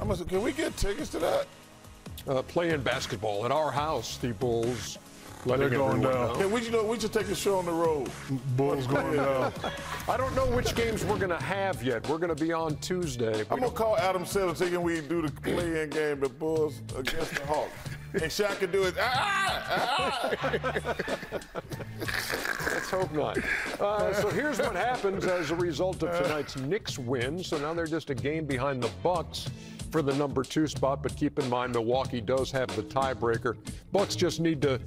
I'm gonna, can we get tickets to that? Uh, playing basketball at our house, the Bulls. Letting They're going down. know. Can we, you know, we should take a show on the road. Bulls going down. I don't know which games we're going to have yet. We're going to be on Tuesday. I'm gonna call Adam Silver thinking we do the play-in game, the Bulls against the Hawks. And Shaq can do it. Ah, ah. Let's hope not. Uh, so here's what happens as a result of tonight's Knicks win. So now they're just a game behind the Bucks for the number two spot. But keep in mind, Milwaukee does have the tiebreaker. Bucks just need to,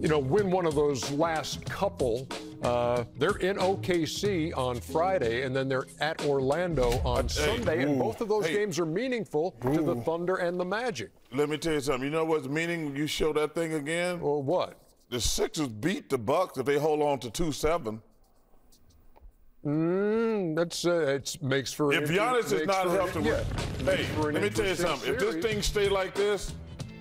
you know, win one of those last couple. Uh, they're in OKC on Friday, and then they're at Orlando on Sunday. And both of those hey. games are meaningful to the Thunder and the Magic. Let me tell you something. You know what's meaning? You show that thing again. Or what? The Sixers beat the Bucks if they hold on to two seven. Mm, that's uh, it makes for If Giannis is not healthy, yeah, hey, makes for an let me tell you something. If this thing stay like this,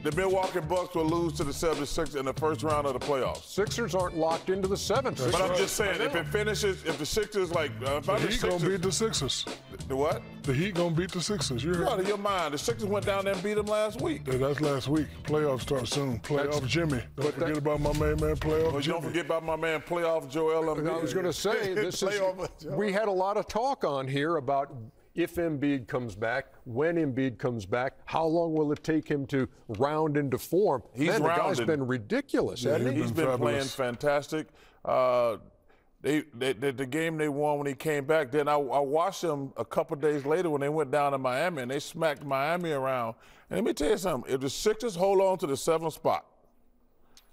the Milwaukee Bucks will lose to the 76ers in the first round of the playoffs. Sixers aren't locked into the seventh. But I'm just saying, if it finishes, if the Sixers like, uh, if I'm The the Heat gonna beat the Sixers. the what? The Heat gonna beat the Sixers. You You're heard out of your mind. The Sixers went down there and beat them last week. Yeah, that's last week. Playoffs start soon. Playoff That's- Jimmy. Don't forget that- about my main man, playoff But Jimmy. don't forget about my man, playoff Joel Embiid. I was going to say this is. We had a lot of talk on here about if Embiid comes back, when Embiid comes back, how long will it take him to round into form? He's Man, the guy's rounded. been ridiculous, hasn't he? He's been been playing fantastic. Uh, they, they, they, the game they won when he came back. Then I, I watched them a couple days later when they went down to Miami and they smacked Miami around. And let me tell you something: if the Sixers hold on to the seventh spot,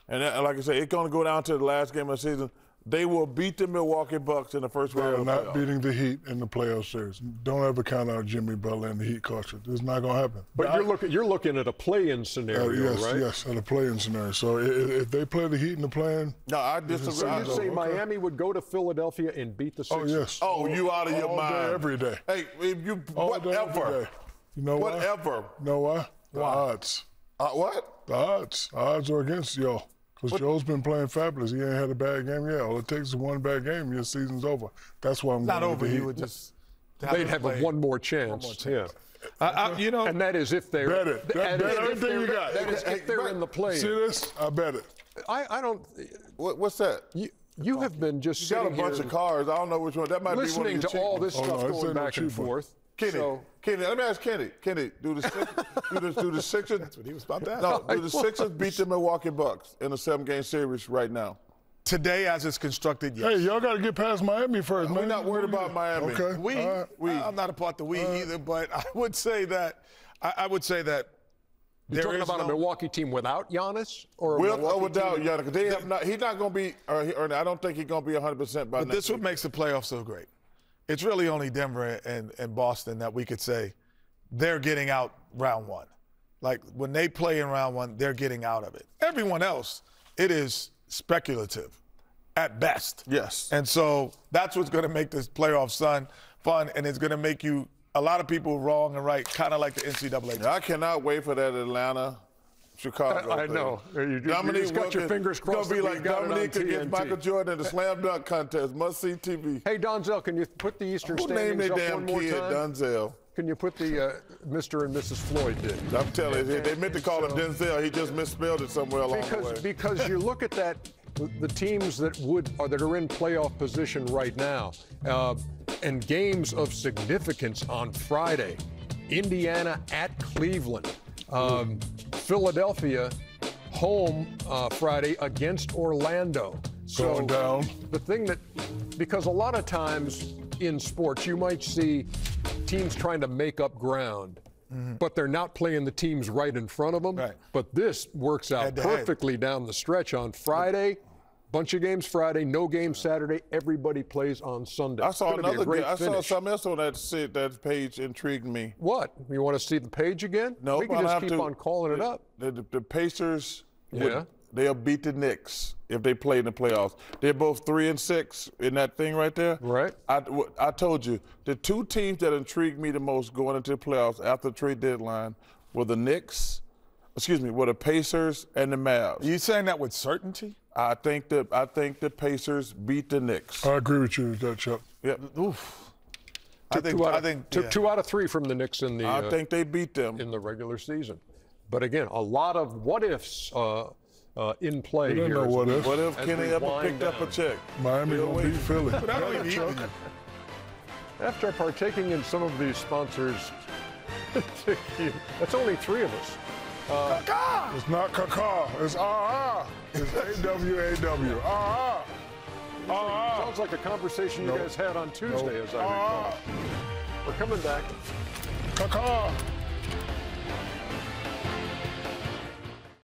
and that- like I said, it's going to go down to the last game of the season, they will beat the Milwaukee Bucks in the first They round are not playoffs. beating the Heat in the playoff series. Don't ever count out Jimmy Butler and the Heat culture. It's not gonna happen. But you're looking, you're looking at a play-in Uh, scenario, yes, right? yes, at a play-in scenario. So i- i- if they play the Heat in the play-in, No, I disagree. So you say okay. Miami would go to Philadelphia and beat the Sixers? oh yes. Oh, you out of your All day, mind. every day. Hey, if you All whatever. day. You know why? Whatever. You know why? The odds. Uh, what? The odds. Odds are against y'all. Because Joe's been playing fabulous. He ain't had a bad game yet. All it takes is one bad game, your season's over. That's why I'm Not going over. with the You would just. They'd have a one more chance. Yeah. I, I, you know, And that is if they're. Bet it. that Bet everything you got. That is if they're in the play. See this? I bet it. I, I don't. What, what's that? You, you have been just You got a bunch here of cars. I don't know which one. That might be one listening to all cheap this Oh, stuff no, going back and cheap one. forth. Kenny, So, Kenny, let me ask Kenny. Kenny, do the Six- do the do the Sixers? That's what he was about to ask. No, do the Sixers beat the Milwaukee Bucks in a seven-game series right now? today as it's constructed, yes. Hey, y'all got to get past Miami first, man. We're not worried about Miami. Okay. we, all right. we, I'm not a part of the we either, but I would say that, I, I would say that you're there talking is about a Milwaukee team without Giannis, or a With Milwaukee or without team- Giannis, 'cause they have not. He's not going to be. Or, he- or I don't think he's going to be 100 percent by But next this what makes the playoffs so great. It's really only Denver and, and Boston that we could say they're getting out round one. Like when they play in round one, they're getting out of it. Everyone else, it is speculative at best. Yes. And so that's what's going to make this playoff fun, fun, and it's going to make you a lot of people wrong and right, kind of like the NCAA. I cannot wait for that Atlanta. Chicago. I thing. know. You- you- you Dominique just got your fingers it's gonna be like we've got it on Dominique against Michael Jordan in the slam dunk contest. Must see TV. Hey, Donzel, can you put the Eastern Who standings up one more kid time? Dunzel? Can you put the uh, Mr. and Mrs. Floyd did? I'm telling you, they, meant to call him Denzel. He just misspelled it somewhere along the way. because you look at that, the, the teams that would or that are in playoff position right now, uh, and games of significance on Friday, Indiana at Cleveland, um, Philadelphia home uh, Friday against Orlando. So Going down. the thing that because a lot of times in sports you might see teams trying to make up ground. But they're not playing the teams right in front of them. Right. But this works out Head to head. perfectly down the stretch on Friday. Bunch of games Friday, no game Saturday. Everybody plays on Sunday. I saw gonna be a another. great Game. I saw finish. something else on that sit, that page intrigued me. What? You want to see the page again? No, we can I just keep to- on calling it up. The, the, the Pacers, would- Yeah. they'll beat the Knicks if they play in the playoffs. They're both three and six in that thing right there. Right. I, I told you the two teams that intrigued me the most going into the playoffs after the trade deadline were the Knicks, excuse me, were the Pacers and the Mavs. Are you saying that with certainty? I think that I think the Pacers beat the Knicks. I agree with you with that, Chuck. Yep. Oof. I think. two out I think. took yeah. two out of three from the Knicks in the I uh, think they beat them. in the regular season. But again, a lot of what ifs uh, uh, in play We don't here. know what we- if. What if Kenny we ever wind picked up a check? Miami Still gonna waiting. beat Philly. That don't even Chuck. eat you. After partaking in some of these sponsors, that's only three of us. It's not Kaka. It's RR. It's AWAW. RR. RR. Sounds like a conversation you guys had on Tuesday, Nope. as I recall. RR. We're coming back. Kaka.